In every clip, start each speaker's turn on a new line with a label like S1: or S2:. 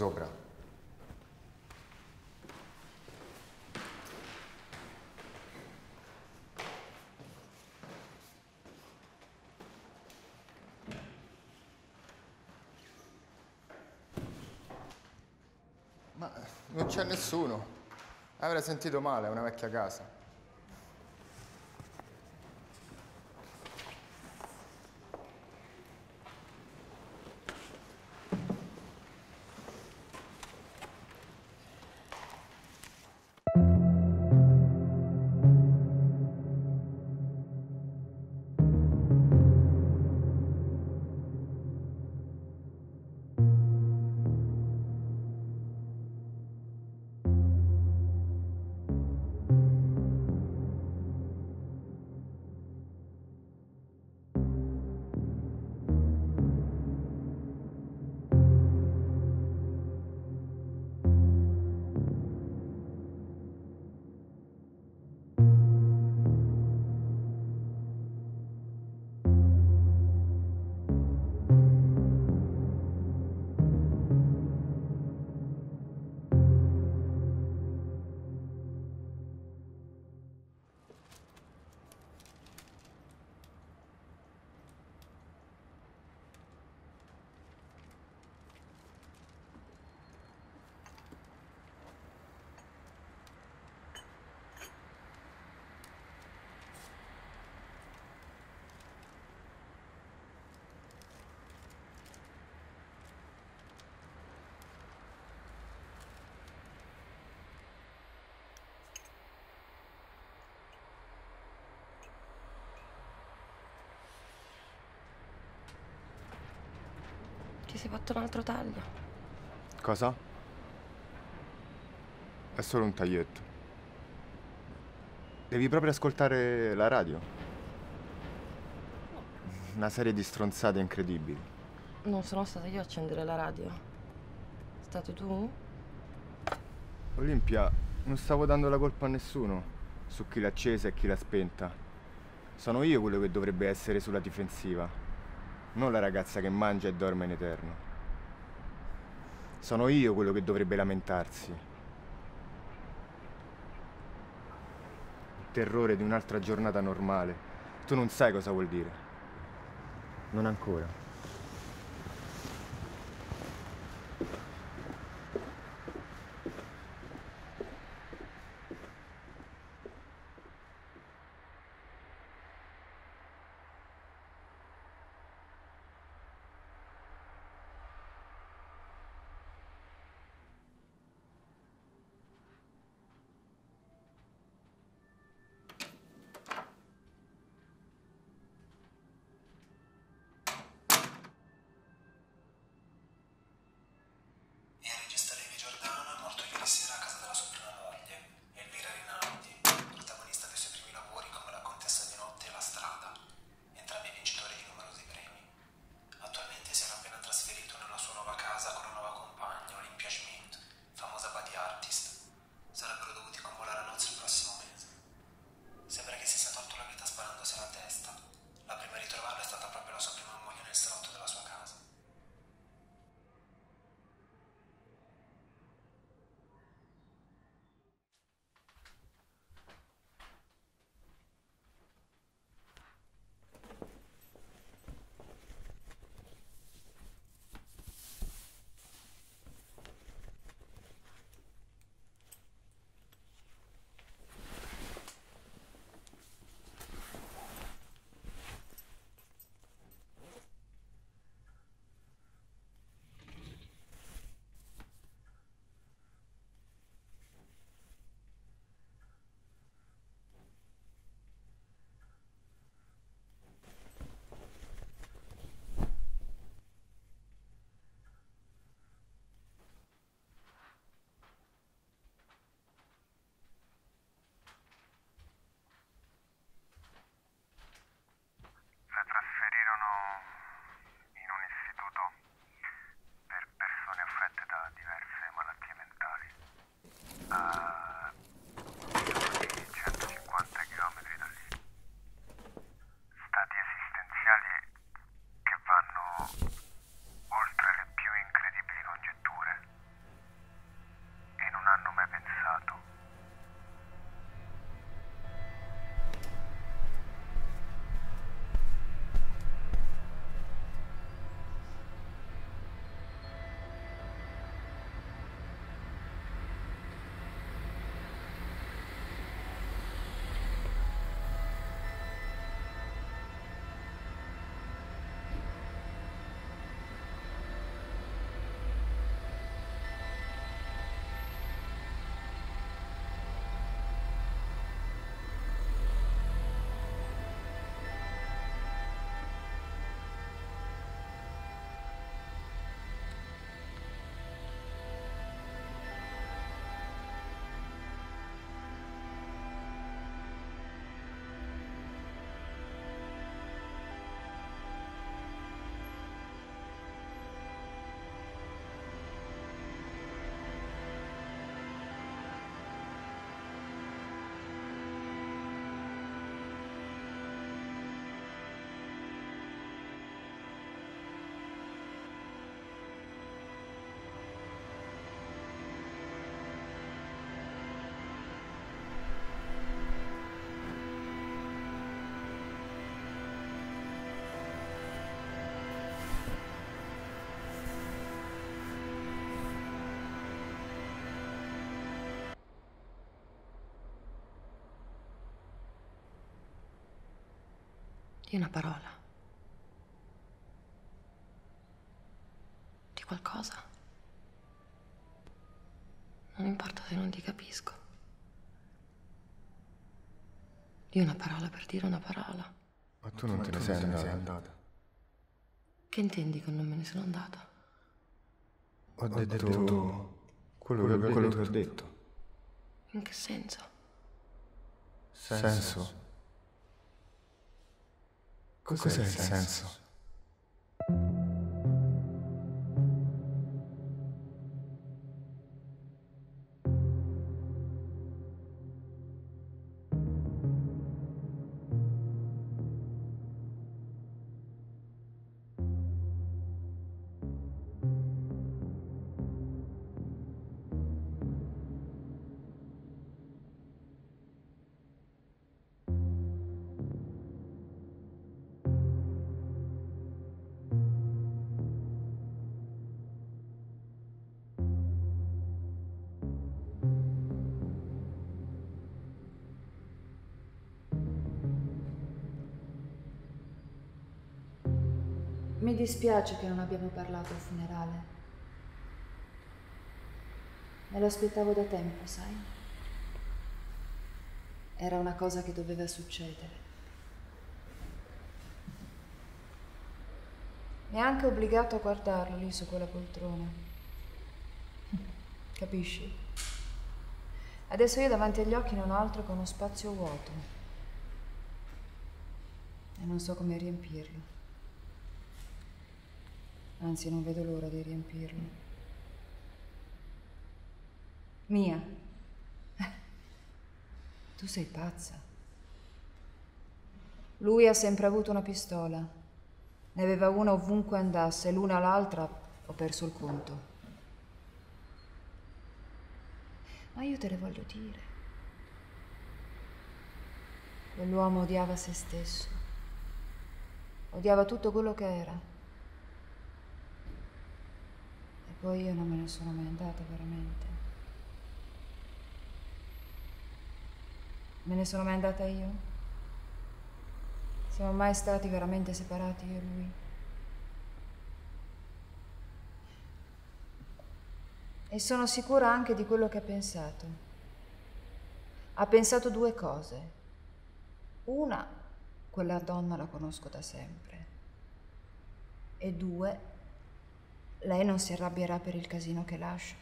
S1: sopra. Ma non c'è nessuno. Avrei sentito male, è una vecchia casa.
S2: Sei fatto un altro taglio.
S1: Cosa? È solo un taglietto. Devi proprio ascoltare la radio. Una serie di stronzate incredibili.
S2: Non sono stata io a accendere la radio. È stato tu?
S1: Olimpia, non stavo dando la colpa a nessuno su chi l'ha accesa e chi l'ha spenta. Sono io quello che dovrebbe essere sulla difensiva, non la ragazza che mangia e dorme in eterno. Sono io quello che dovrebbe lamentarsi. Il terrore di un'altra giornata normale. Tu non sai cosa vuol dire. Non ancora.
S2: Di una parola. Di qualcosa. Non importa se non ti capisco. Di una parola per dire una parola.
S1: Ma tu non Ma te, ne sei, andata. sei andata.
S2: Che intendi con non me ne sono andata?
S1: Ho, ho detto, detto quello, quello, quello che ho detto.
S2: In che senso?
S1: Senso? senso. Cos'è, Cos'è il senso? senso?
S3: Mi dispiace che non abbiamo parlato al funerale. Me lo aspettavo da tempo, sai? Era una cosa che doveva succedere. Mi ha anche obbligato a guardarlo lì su quella poltrona. Capisci? Adesso io davanti agli occhi non ho altro che uno spazio vuoto. E non so come riempirlo. Anzi, non vedo l'ora di riempirlo. Mia, tu sei pazza. Lui ha sempre avuto una pistola. Ne aveva una ovunque andasse, l'una l'altra ho perso il conto. Ma io te le voglio dire. Quell'uomo odiava se stesso. Odiava tutto quello che era. Poi io non me ne sono mai andata veramente. Me ne sono mai andata io? Siamo mai stati veramente separati io e lui? E sono sicura anche di quello che ha pensato. Ha pensato due cose. Una, quella donna la conosco da sempre. E due, lei non si arrabbierà per il casino che lascio.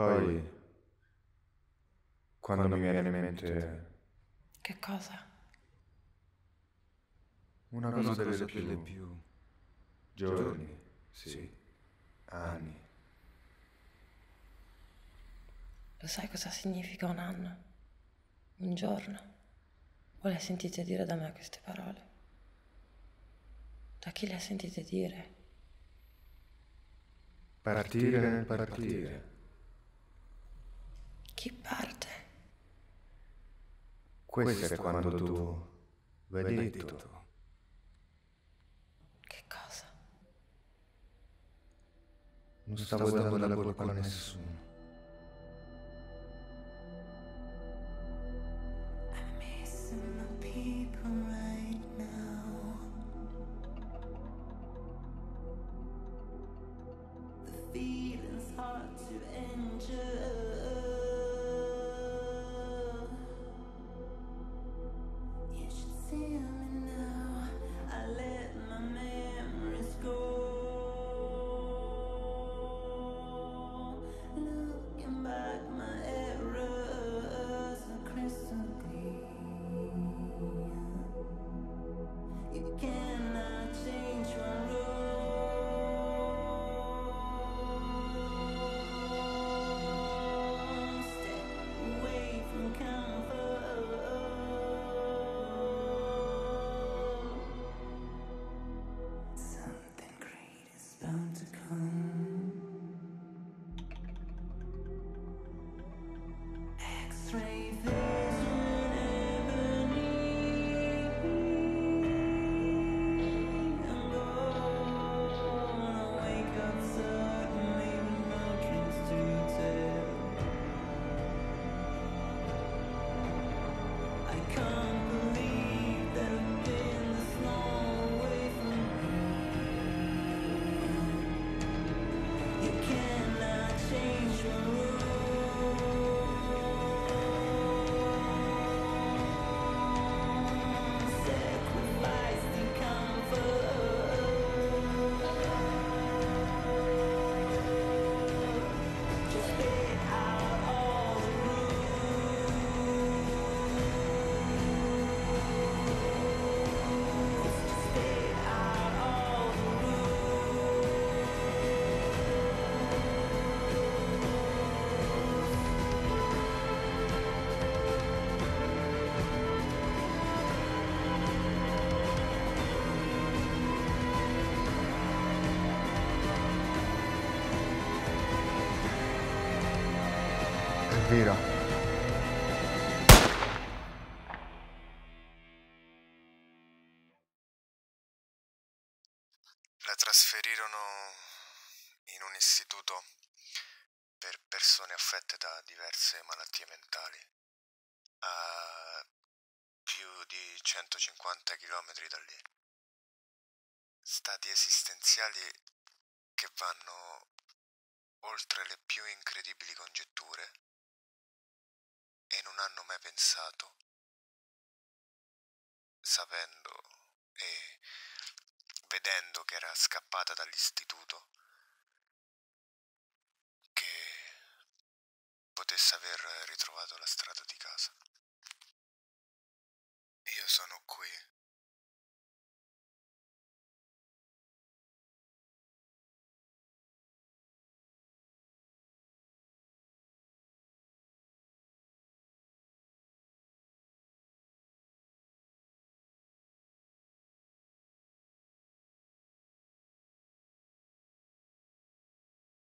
S3: Poi, quando mi viene in mente...
S2: Che cosa?
S1: Una cosa, cosa delle, più... delle più... Giorni, sì, anni.
S2: Lo sai cosa significa un anno? Un giorno? O le hai sentite dire da me queste parole? Da chi le sentite dire?
S1: Partire partire.
S2: Chi parte?
S1: Questo è quando tu vedi tutto.
S2: Che cosa?
S1: Non stavo dando la colpa a nessuno. Trasferirono in un istituto per persone affette da diverse malattie mentali, a più di 150 km da lì. Stati esistenziali che vanno oltre le più incredibili congetture e non hanno mai pensato, sapendo e vedendo che era scappata dall'istituto, che potesse aver ritrovato la strada di casa. Io sono qui